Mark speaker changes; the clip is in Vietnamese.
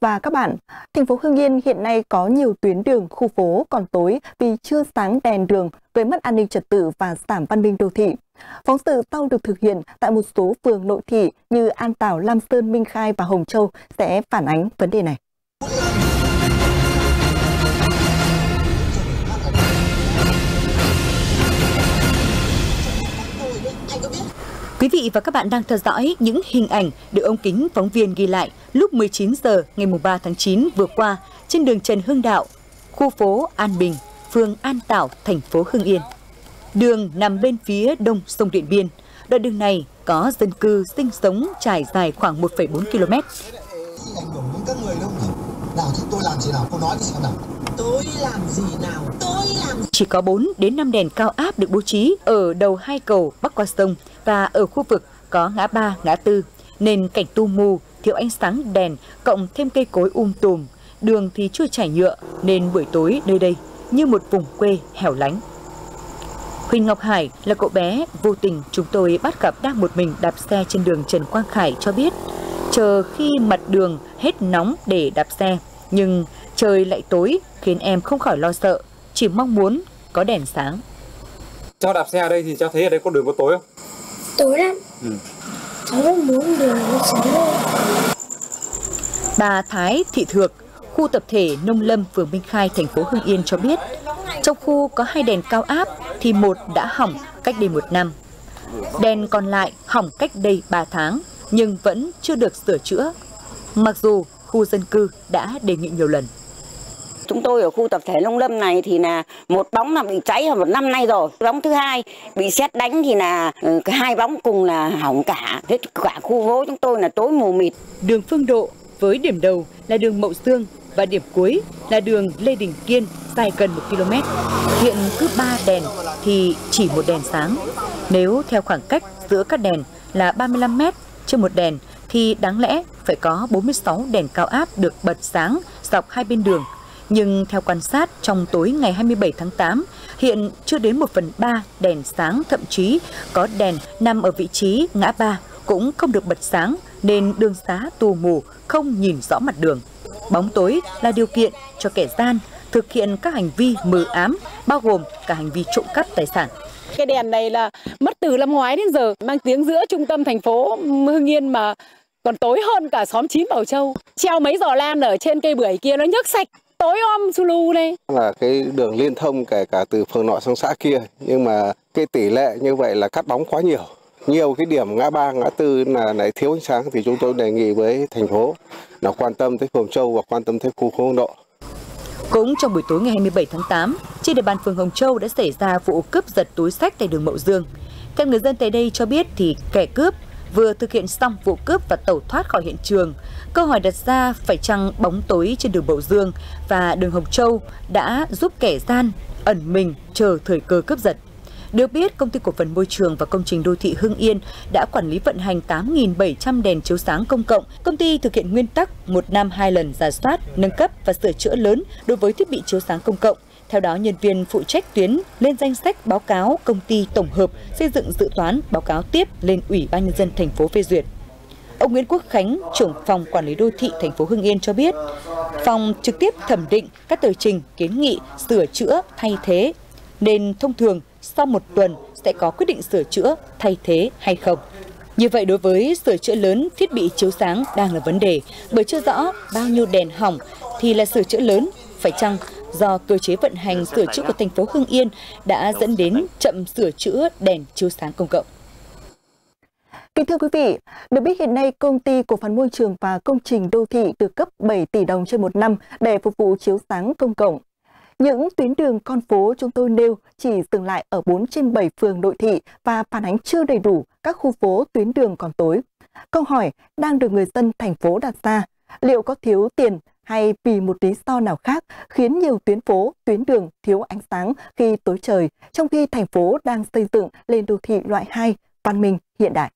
Speaker 1: Và các bạn, thành phố Hưng Yên hiện nay có nhiều tuyến đường, khu phố còn tối vì chưa sáng đèn đường, gây mất an ninh trật tự và giảm văn minh đô thị. Phóng sự sau được thực hiện tại một số phường nội thị như An Tảo, Lam Sơn, Minh Khai và Hồng Châu sẽ phản ánh vấn đề này.
Speaker 2: Quý vị và các bạn đang theo dõi những hình ảnh được ông kính phóng viên ghi lại lúc 19 giờ ngày 3 tháng 9 vừa qua trên đường Trần Hưng Đạo, khu phố An Bình, phường An Tảo, thành phố Hưng Yên. Đường nằm bên phía đông sông Điện Biên. Đoạn đường này có dân cư sinh sống trải dài khoảng 1,4 km.
Speaker 3: Ảnh hưởng đến các người đâu Nào thì tôi làm gì nào, cô nói đi xem nào. Tôi làm gì nào, tôi
Speaker 2: chỉ có 4 đến 5 đèn cao áp được bố trí ở đầu hai cầu bắc qua sông và ở khu vực có ngã ba, ngã tư, nên cảnh tu mù, thiếu ánh sáng đèn, cộng thêm cây cối um tùm. Đường thì chưa trải nhựa, nên buổi tối nơi đây như một vùng quê hẻo lánh. Huỳnh Ngọc Hải là cậu bé vô tình chúng tôi bắt gặp đang một mình đạp xe trên đường Trần Quang Khải cho biết chờ khi mặt đường hết nóng để đạp xe nhưng trời lại tối khiến em không khỏi lo sợ chỉ mong muốn có đèn sáng.
Speaker 4: Cháu đạp xe ở đây thì cháu thấy ở đây có đường có tối không?
Speaker 5: tối lắm ừ. cháu rất muốn đường nó sáng lên
Speaker 2: bà Thái Thị Thược khu tập thể Nông Lâm phường Minh Khai thành phố Hưng Yên cho biết trong khu có hai đèn cao áp thì một đã hỏng cách đây một năm đèn còn lại hỏng cách đây 3 tháng nhưng vẫn chưa được sửa chữa mặc dù khu dân cư đã đề nghị nhiều lần
Speaker 6: Chúng tôi ở khu tập thể Long Lâm này thì là một bóng là bị cháy một năm nay rồi. Bóng thứ hai bị xét đánh thì là ừ, hai bóng cùng là hỏng cả. Thế cả khu phố chúng tôi là tối mù mịt.
Speaker 2: Đường Phương Độ với điểm đầu là đường Mậu Dương và điểm cuối là đường Lê Đình Kiên, dài gần 1 km. Hiện cứ 3 đèn thì chỉ một đèn sáng. Nếu theo khoảng cách giữa các đèn là 35 m trên một đèn thì đáng lẽ phải có 46 đèn cao áp được bật sáng dọc hai bên đường nhưng theo quan sát trong tối ngày 27 tháng 8, hiện chưa đến 1 phần 3 đèn sáng thậm chí có đèn nằm ở vị trí ngã ba cũng không được bật sáng nên đường xá tù mù không nhìn rõ mặt đường. Bóng tối là điều kiện cho kẻ gian thực hiện các hành vi mờ ám bao gồm cả hành vi trộm cắp tài sản.
Speaker 7: Cái đèn này là mất từ năm ngoái đến giờ mang tiếng giữa trung tâm thành phố Hưng Yên mà còn tối hơn cả xóm chín Bảo Châu. Treo mấy giò lan ở trên cây bưởi kia nó nhấc sạch tối om Zulu đây.
Speaker 8: Là cái đường liên thông kể cả từ phường nọ sang xã kia nhưng mà cái tỷ lệ như vậy là cắt bóng quá nhiều. Nhiều cái điểm ngã ba, ngã tư là lại thiếu ánh sáng thì chúng tôi đề nghị với thành phố là quan tâm tới phường Châu và quan tâm tới khu phố Hồng Độ.
Speaker 2: Cũng trong buổi tối ngày 27 tháng 8, trên địa bàn phường Hồng Châu đã xảy ra vụ cướp giật túi sách tại đường Mậu Dương. Các người dân tại đây cho biết thì kẻ cướp vừa thực hiện xong vụ cướp và tẩu thoát khỏi hiện trường. Câu hỏi đặt ra phải chăng bóng tối trên đường Bầu Dương và đường Hồng Châu đã giúp kẻ gian ẩn mình chờ thời cơ cướp giật. Được biết, công ty cổ phần môi trường và công trình đô thị Hưng Yên đã quản lý vận hành 8.700 đèn chiếu sáng công cộng. Công ty thực hiện nguyên tắc một năm hai lần giả soát, nâng cấp và sửa chữa lớn đối với thiết bị chiếu sáng công cộng. Theo đó, nhân viên phụ trách tuyến lên danh sách báo cáo công ty tổng hợp xây dựng dự toán báo cáo tiếp lên Ủy ban nhân dân thành phố phê duyệt. Ông Nguyễn Quốc Khánh, trưởng phòng quản lý đô thị thành phố Hưng Yên cho biết, phòng trực tiếp thẩm định các tờ trình kiến nghị sửa chữa thay thế nên thông thường sau một tuần sẽ có quyết định sửa chữa thay thế hay không. Như vậy đối với sửa chữa lớn thiết bị chiếu sáng đang là vấn đề bởi chưa rõ bao nhiêu đèn hỏng thì là sửa chữa lớn, phải chăng do cơ chế vận hành sửa chữa của thành phố Hưng Yên đã dẫn đến chậm sửa chữa đèn chiếu sáng công cộng.
Speaker 1: Kính thưa quý vị, được biết hiện nay công ty cổ phần môi trường và công trình đô thị được cấp 7 tỷ đồng trên một năm để phục vụ chiếu sáng công cộng. Những tuyến đường con phố chúng tôi nêu chỉ dừng lại ở 4 trên 7 phường nội thị và phản ánh chưa đầy đủ các khu phố tuyến đường còn tối. Câu hỏi đang được người dân thành phố đặt ra, liệu có thiếu tiền hay vì một lý do nào khác khiến nhiều tuyến phố, tuyến đường thiếu ánh sáng khi tối trời, trong khi thành phố đang xây dựng lên đô thị loại 2 văn minh hiện đại.